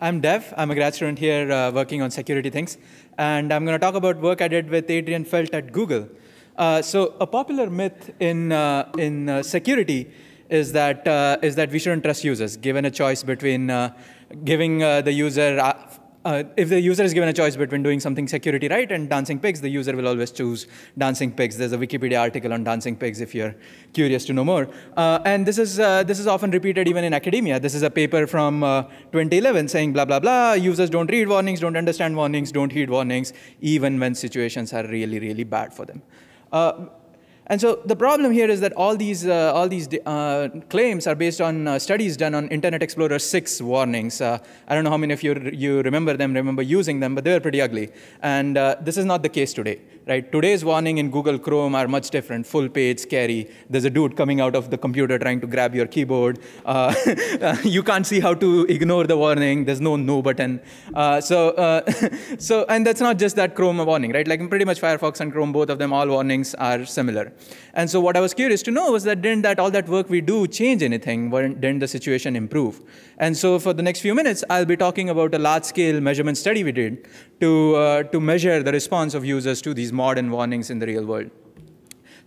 I'm Dev. I'm a grad student here uh, working on security things. And I'm going to talk about work I did with Adrienne Felt at Google. Uh, so a popular myth in, uh, in uh, security is that, uh, is that we shouldn't trust users, given a choice between uh, giving the user uh, if the user is given a choice between doing something security right and dancing pigs, the user will always choose dancing pigs. There's a Wikipedia article on dancing pigs if you're curious to know more. Uh, and this is, uh, this is often repeated even in academia. This is a paper from uh, 2011 saying blah, blah, blah. Users don't read warnings, don't understand warnings, don't heed warnings, even when situations are really, really bad for them. And so the problem here is that all these, uh, all these uh, claims are based on uh, studies done on Internet Explorer 6 warnings. Uh, I don't know how many of you, you remember them, remember using them, but they were pretty ugly. And uh, this is not the case today. Right? Today's warning in Google Chrome are much different, full page, scary. There's a dude coming out of the computer trying to grab your keyboard. Uh, you can't see how to ignore the warning. There's no no button. so, so, and that's not just that Chrome warning, right? Like pretty much Firefox and Chrome, both of them, all warnings are similar. And so what I was curious to know was that didn't that all that work we do change anything? Didn't the situation improve? And so for the next few minutes, I'll be talking about a large-scale measurement study we did to, uh, to measure the response of users to these modern warnings in the real world.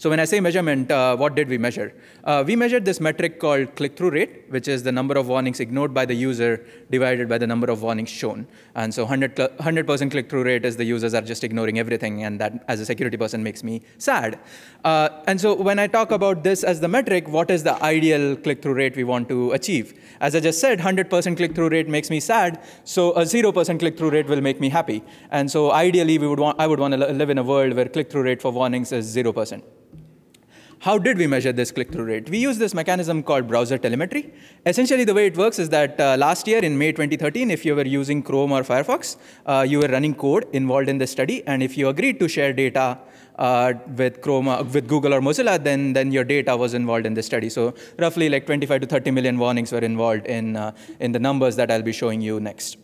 So when I say measurement, uh, what did we measure? Uh, we measured this metric called click-through rate, which is the number of warnings ignored by the user divided by the number of warnings shown. And so 100% click-through rate is the users are just ignoring everything, and that, as a security person, makes me sad. Uh, and so when I talk about this as the metric, what is the ideal click-through rate we want to achieve? As I just said, 100% click-through rate makes me sad, so a 0% click-through rate will make me happy. And so ideally, we would want, I would want to live in a world where click-through rate for warnings is 0%. How did we measure this click-through rate? We use this mechanism called browser telemetry. Essentially, the way it works is that uh, last year in May 2013, if you were using Chrome or Firefox, uh, you were running code involved in the study, and if you agreed to share data uh, with Chrome, uh, with Google or Mozilla, then, then your data was involved in the study. So roughly like 25 to 30 million warnings were involved in, uh, in the numbers that I'll be showing you next.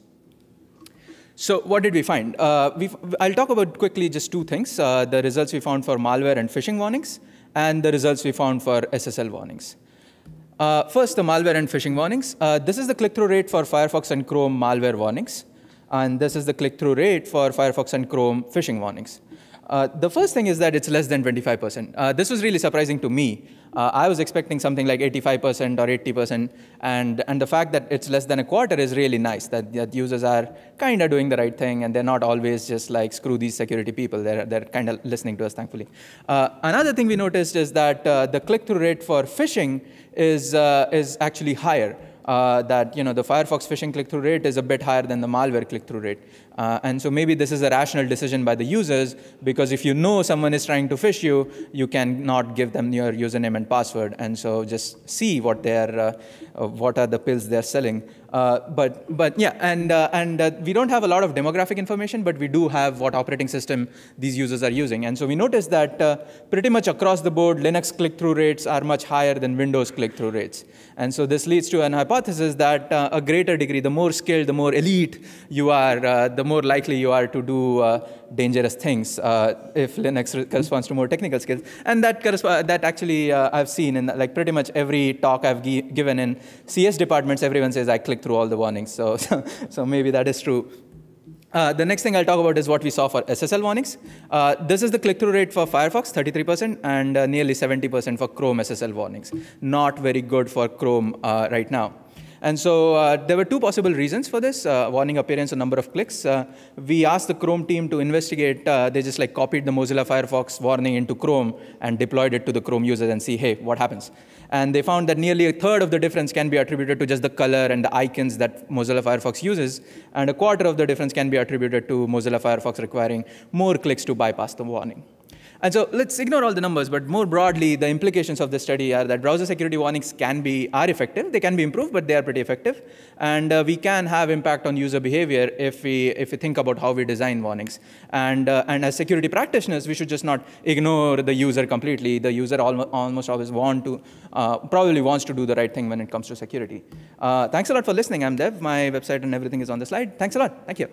So what did we find? Uh, I'll talk about quickly just two things, uh, the results we found for malware and phishing warnings, and the results we found for SSL warnings. Uh, first, the malware and phishing warnings. Uh, this is the click-through rate for Firefox and Chrome malware warnings. And this is the click-through rate for Firefox and Chrome phishing warnings. Uh, the first thing is that it's less than 25%. Uh, this was really surprising to me. Uh, I was expecting something like 85% or 80%, and, and the fact that it's less than a quarter is really nice, that, that users are kind of doing the right thing, and they're not always just like, screw these security people. They're, they're kind of listening to us, thankfully. Uh, another thing we noticed is that uh, the click-through rate for phishing is, uh, is actually higher uh, that you know, the Firefox phishing click-through rate is a bit higher than the malware click-through rate. Uh, and so maybe this is a rational decision by the users, because if you know someone is trying to phish you, you can not give them your username and password. And so just see what, they're, uh, uh what are the pills they're selling. Uh, but, but yeah, and, uh, and we don't have a lot of demographic information, but we do have what operating system these users are using. And so we noticed that pretty much across the board, Linux click-through rates are much higher than Windows click-through rates. And so this leads to an hypothesis that uh, a greater degree, the more skilled, the more elite you are, uh, the more likely you are to do dangerous things if Linux corresponds to more technical skills. And that, that actually I've seen in like pretty much every talk I've given in CS departments, everyone says I click through all the warnings. So, so, so maybe that is true. Uh, the next thing I'll talk about is what we saw for SSL warnings. Uh, this is the click-through rate for Firefox, 33%, and uh, nearly 70% for Chrome SSL warnings. Not very good for Chrome uh, right now. And so uh, there were two possible reasons for this, uh, warning appearance and number of clicks. Uh, we asked the Chrome team to investigate. Uh, they just like copied the Mozilla Firefox warning into Chrome and deployed it to the Chrome users and see, hey, what happens? And they found that nearly a third of the difference can be attributed to just the color and the icons that Mozilla Firefox uses, and a quarter of the difference can be attributed to Mozilla Firefox requiring more clicks to bypass the warning. And so let's ignore all the numbers, but more broadly, the implications of this study are that browser security warnings can be, are effective. They can be improved, but they are pretty effective. And uh, we can have impact on user behavior if we, if we think about how we design warnings. And, uh, and as security practitioners, we should just not ignore the user completely. The user al almost always want to, uh, probably wants to do the right thing when it comes to security. Uh, thanks a lot for listening. I'm Dev. My website and everything is on the slide. Thanks a lot. Thank you.